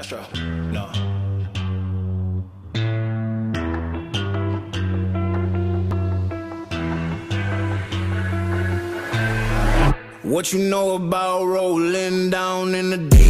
Astro. No. What you know about rolling down in the deep?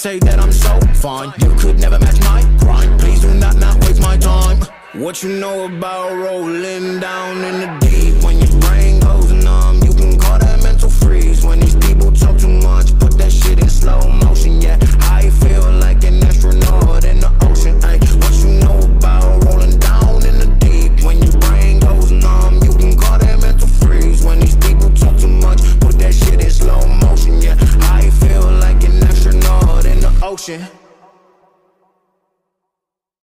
say that I'm so fine. You could never match my grind Please do not not waste my time. What you know about rolling down in the deep When your brain motion.